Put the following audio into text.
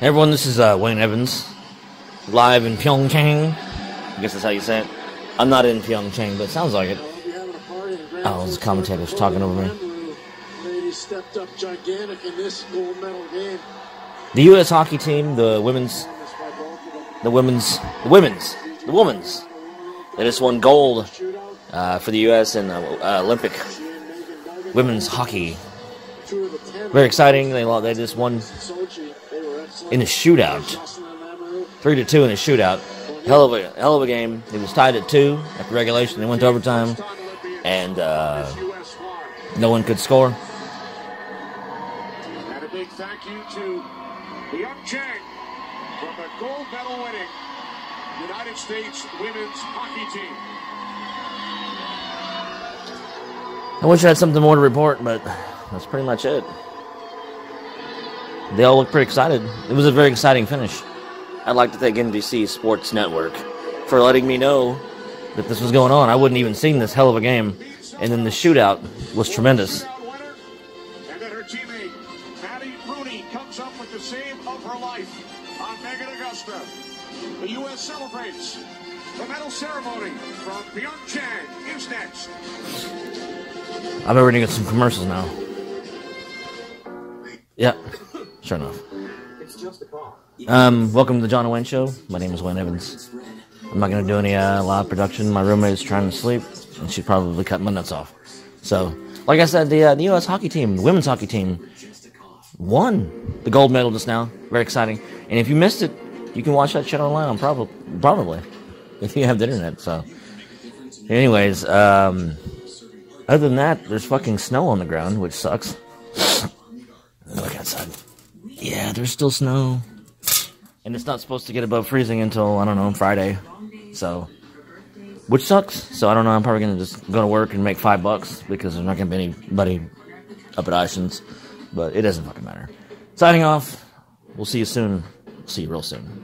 Hey everyone, this is uh, Wayne Evans, live in Pyeongchang. I guess that's how you say it. I'm not in Pyeongchang, but it sounds like it. Oh, the commentator's talking over me. The U.S. hockey team, the women's, the women's, the women's, the women's, they just won gold uh, for the U.S. in uh, Olympic women's hockey. Very exciting. They they just won in a shootout, three to two in a shootout. Hell of a hell of a game. It was tied at two after regulation. They went to overtime, and uh, no one could score. And a big thank you to Young Chang from the gold medal winning United States women's hockey team. I wish I had something more to report, but that's pretty much it. They all look pretty excited. It was a very exciting finish. I'd like to thank NBC Sports Network for letting me know that this was going on. I wouldn't even seen this hell of a game, and then the shootout was tremendous. And then her teammate, Maddie Rooney, comes up with the save of her life on Meghan Agosta. The U.S. celebrates. The medal ceremony from Pyeongchang is next. I'm ready to get some commercials now. Yeah, sure enough. Um, welcome to the John Wayne Show. My name is Wayne Evans. I'm not going to do any uh, live production. My roommate's trying to sleep, and she's probably cutting my nuts off. So, like I said, the uh, the U.S. hockey team, the women's hockey team, won the gold medal just now. Very exciting. And if you missed it, you can watch that shit online. on probably probably if you have the internet. So, anyways, um, other than that, there's fucking snow on the ground, which sucks. Look outside. Yeah, there's still snow. And it's not supposed to get above freezing until, I don't know, Friday. So, which sucks. So, I don't know. I'm probably going to just go to work and make five bucks because there's not going to be anybody up at Ishans. But it doesn't fucking matter. Signing off. We'll see you soon. See you real soon.